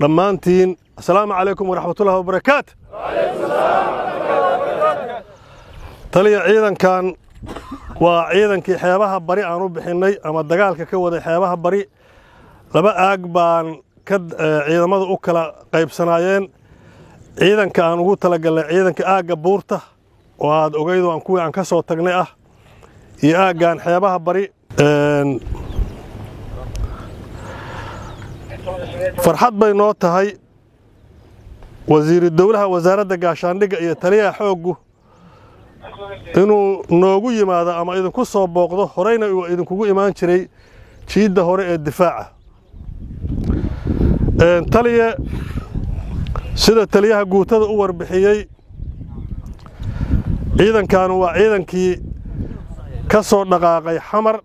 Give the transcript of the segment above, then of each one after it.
dhammaantiin assalaamu calaykum waraxmatullahi wabarakaatu. Taliya ciidankan waa ciidankii xeebaha bari aan u bixinnay ama dagaalka ka waday xeebaha bari. Laba aag baan ka ciidamadu u kala qaybsanaayeen. Ciidanka aan ugu talagalnay ciidanka aagga buurta oo aad ogeyd aan kuwii aan ka soo tagnay ah iyo aaggan xeebaha bari farxad bay noo tahay. Wasiiru dowlaha wasaaradda gaashaandhigga iyo taliyaha xooggu inuu noogu yimaado ama idinku soo booqdo horeyna uu idinkugu imaan jiray jiidda hore ee difaaca. Taliye sida taliyaha guutada u warbixiyey ciidankaanu waa ciidankii ka soo dhaqaaqay xamar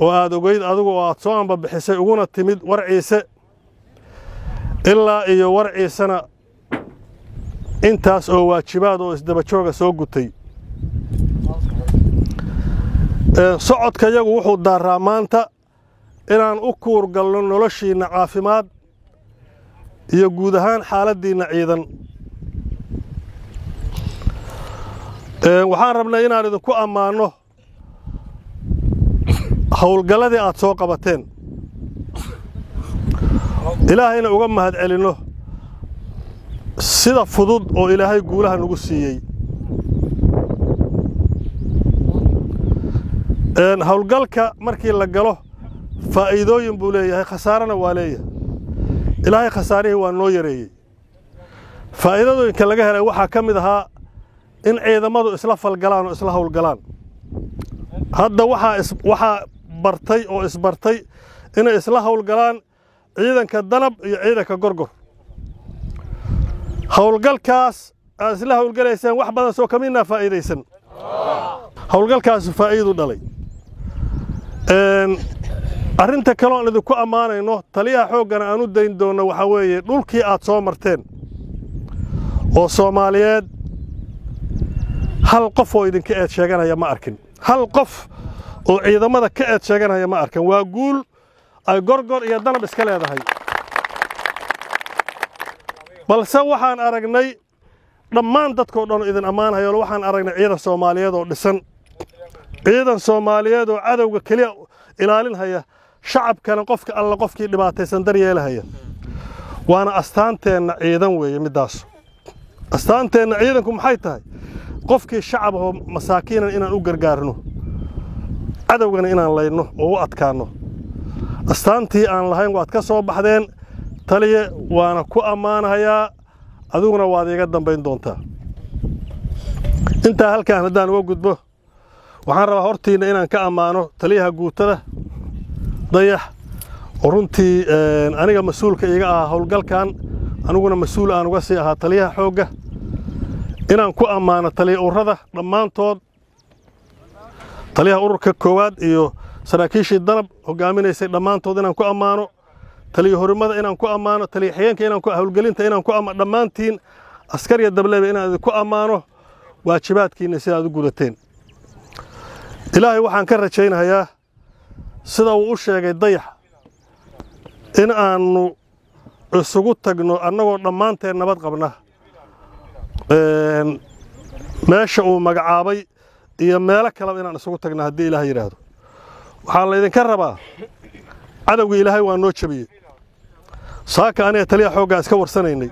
oo aad ogeyd adigu oo aad soo ambabixisay uguna timid warciise ilaa iyo warciisena intaas oo waajibaad oo isdabajooga soo gutay. Socodka yagu wuxuu daarraa maanta inaan u kuur galno noloshiinna caafimaad iyo guud ahaan xaaladdiinna ciidan. Waxaan rabnay inaan idinku ammaanno howlgalladii aad soo qabateen. Ilaahayna uga mahad celinno sida fudud oo ilaahay guulaha nagu siiyey. Howlgalka markii la galo faa'iidooyin buu leeyahay khasaarana waa leeyahay. Ilaahay khasaarihii waa noo yareeyey. Faa'iidadooyinka laga helay waxaa ka mid ahaa in ciidamadu isla falgalaan oo isla howlgalaan. Hadda waxaa bartay oo isbartay inay isla howlgalaan ciidanka danab iyo ciidanka gorgor. Howlgalkaas aad isla howlgalaysaan wax badan soo kamidnaa faa'iidaysan. Howlgalkaasu faa'iidu dhalay. Arrinta aan idinku ammaanayno taliyaha xooggana aan u dayn doonno waxaa weeye dhulkii aad soo marteen oo soomaaliyeed hal qof oo idinka eed sheeganaya ma arkin. Hal qof oo ciidamada ka eed sheeganaya ma arkin waa guul ay gorgor iyo danab iska leedahay. Balse waxaan aragnay dhammaan dadkoo dhan idin ammaanhayo waxaan aragnay ciidan soomaaliyeed oo dhisan. Ciidan soomaaliyeed oo cadowga keliya ilaalinhaya shacabkana qofka alla qofkii dhibaataysan daryeelahaya waana astaanteenna ciidan weeye middaas astaanteenna ciidanku maxay tahay? Qofkii shacab ahoo masaakiinan inaan u gargaarno cadowgana inaan laydno oo u adkaanno astaantii aan lahayn waad ka soo baxdeen. Taliye waana ku ammaanahayaa adiguna waad iiga dambayn doontaa. Intaa halkaan haddaan uga gudbo waxaan rabaa hortiinna inaan ka ammaano taliyaha guutada. Dayax oo runtii aniga mas'uulka iiga ahaa howlgalkan aniguna mas'uul aan uga sii ahaa taliyaha xoogga. Inaan ku ammaano taliya urrada dhammaantood taliyaha ururka koowaad iyo saraakiishii danab hogaaminaysay dhammaantood inaan ku ammaano. Taliya horimada inaan ku ammaano taliya xigeenka inaan ku howlgelinta inaan ku ammaano dhammaantiin. Askariya dableba inaan idinku ammaano waajibaadkiinna sidaad u gudateen. Ilaahay waxaan ka rajaynayaa sida uu u sheegay dayax. In aannu isugu tagno annagoo dhammaanteen nabad qabna. Meesha uu magacaabay iyo meelo kaleba inaan isugu tagna haddii ilaah yidhaahdo. Waxaa laydinka rabaa cadowgii ilaahay waa noo jebiyey saaka aniga taliya xooggaa iska warsanaynay.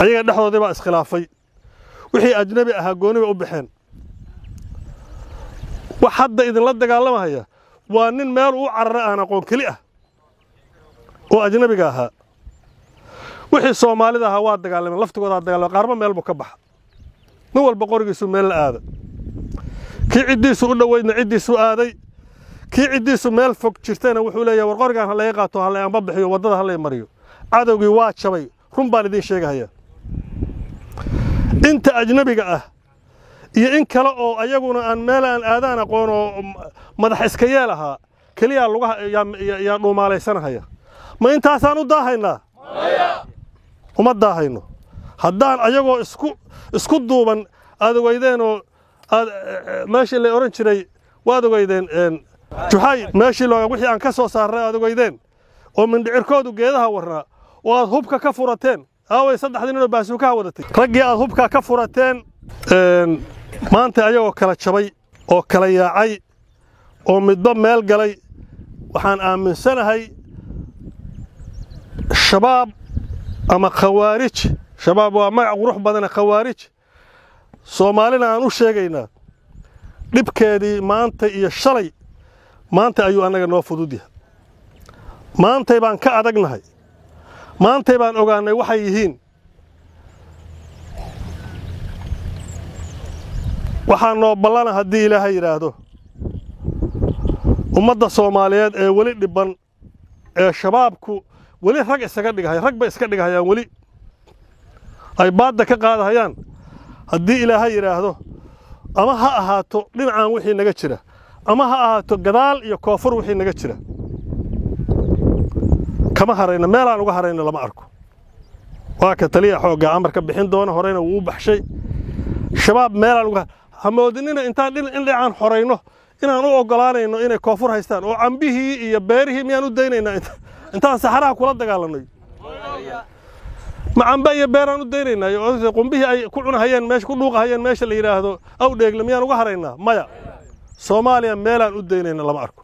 Ayaga dhexdoodii baa iskhilaafay. Wixii ajnebi ahaa gooni bay u baxeen. Wax hadda idinla dagaalamahaya waa nin meel uu carara aan aqoon keli ah oo ajnebiga ahaa. Wixii soomaalida ahaa waa dagaalameen laftigoodaa dagaalama qaarba meel buu ka baxa. Nin walba qorigiisu meel la aada kii ciddiisu u dhoweydna ciddiisu aaday. Kii ciddiisu meel fog jirtayna wuxuu leeyahay war qorigaan ha qaato ha layanba bixiyo waddada ha lay mariyo. Cadowgii waa jabay run baan idiin sheegahayaa. Inta ajnebiga ah iyo in kale oo ayaguna aan meel aan aadaan aqoon oo madax iska yeel ahaa keliyaa lugaha yaa dhuumaalaysanahaya. Ma intaasaan u daahaynaa? Uma daahayno haddaan ayagoo isku isku duuban aad aad meeshii la odhan jiray waad ogeydeen juxay meeshii looga wixii aan ka soo saarray aad ogeydeen oo mindhicirkoodu geedaha warnaa oo aad hubka ka furateen. Aaway saddexdii ninoo baasuukaha wadatay raggii aad hubka ka furateen maanta ayagoo kala jabay oo kala yaacay oo midba meel galay. Waxaan aaminsanahay shabaab ama khawaarij shabaab waa magac qurux badane khawaarij soomaalina aan u sheegaynaa dhibkeedii maanta iyo shalay maanta ayuu annaga noo fudud yahay maantay baan ka adagnahay. Maantay baan ogaannay waxay yihiin. Waxaa noo ballana haddii ilaahay yidhaahdo ummadda soomaaliyeed ee weli dhibban ee shabaabku weli rag isaga dhigahaya rag bay iska dhigahayaan weli. Ay baadda ka qaadahayaan haddii ilaahay yidhaahdo ama ha ahaato dhinacaan wixii naga jira ama ha ahaato gadaal iyo koonfur wixii naga jira kama harayno meelaan uga harayno lama arko. Waa ka taliya xoogga amarka bixin doona horeyna wuu u baxshay. Shabaab meelaan uga hamoodinina intaan dhinacan xorayno inaan u oggolaanayno inay koonfur haystaan oo cambihii iyo beerihii miyaan u daynaynaa intaan saxaraha kula dagaalanay ma camba iyo beeraan u daynaynaa oo qumbihii ay ku cunahayeen meesha ku dhuuqahayeen meesha la yidhaahdo awdheegle miyaan uga haraynaa maya. Soomaaliya meelaan u daynayna lama arko